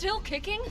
still kicking?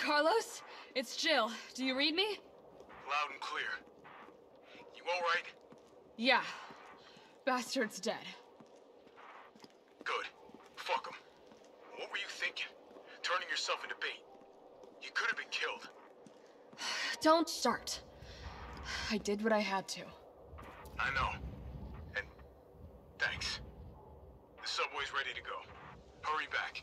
Carlos? It's Jill. Do you read me? Loud and clear. You alright? Yeah. Bastard's dead. Good. Fuck him. What were you thinking? Turning yourself into bait. You could have been killed. Don't start. I did what I had to. I know. And thanks. The subway's ready to go. Hurry back.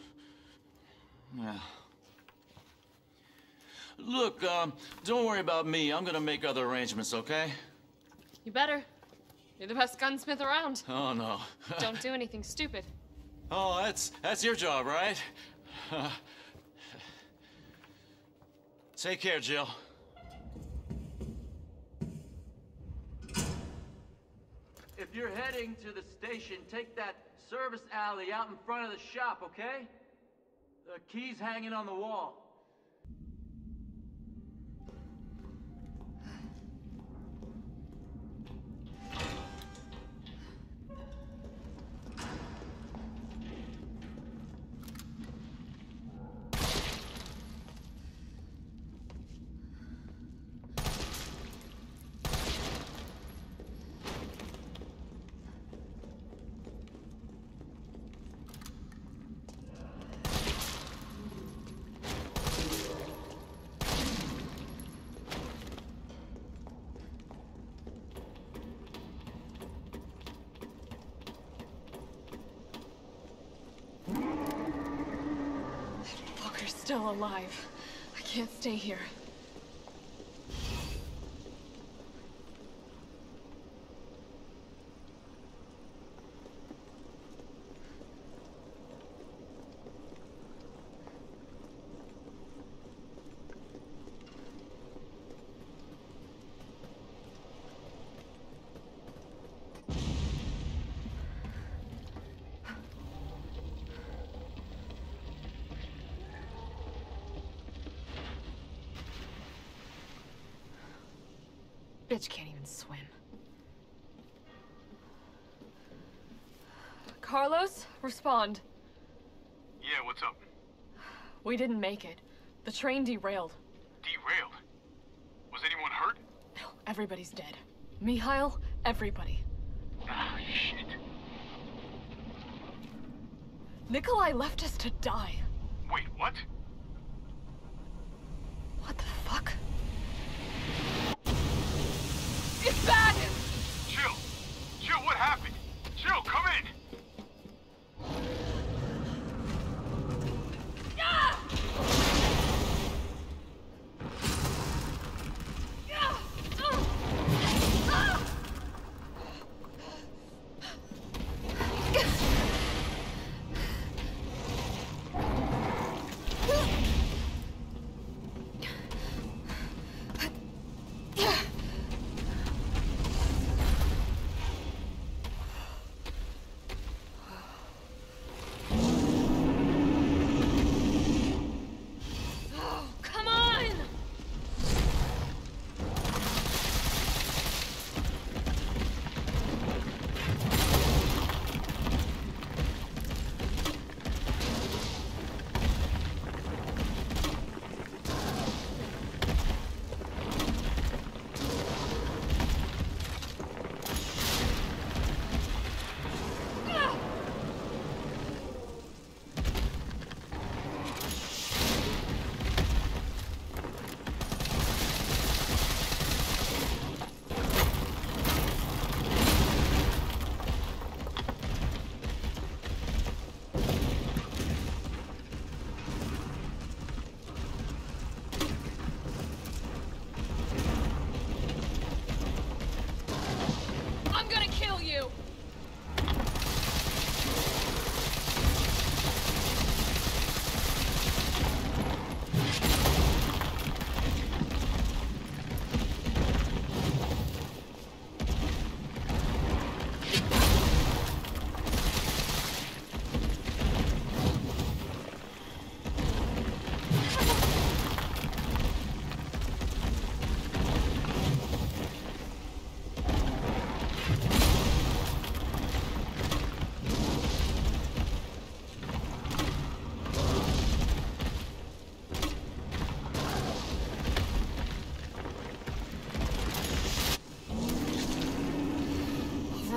Yeah. Look, um, don't worry about me. I'm gonna make other arrangements, okay? You better. You're the best gunsmith around. Oh no. Don't do anything stupid. oh, that's that's your job, right? Take care, Jill. If you're heading to the station, take that service alley out in front of the shop, okay? The key's hanging on the wall. Still alive. I can't stay here. Bitch can't even swim. Carlos, respond. Yeah, what's up? We didn't make it. The train derailed. Derailed. Was anyone hurt? No, everybody's dead. Mikhail, everybody. Ah, shit. Nikolai left us to die.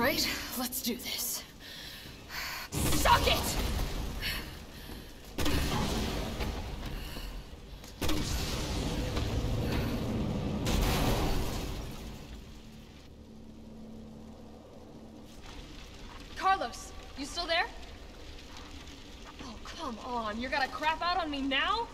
Right, let's do this. Suck it! Carlos, you still there? Oh, come on. You're gonna crap out on me now?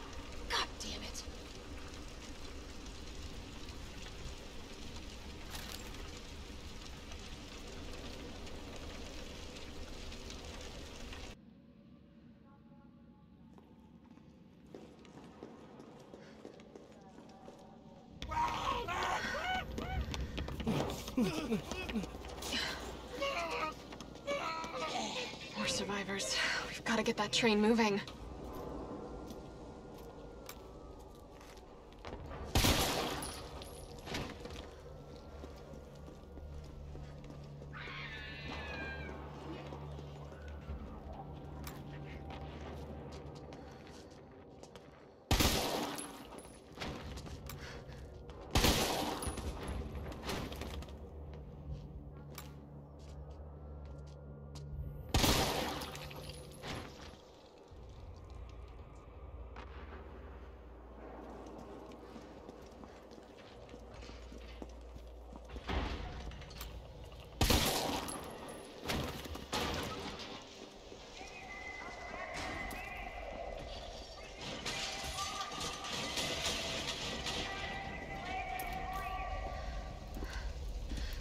More survivors. We've got to get that train moving.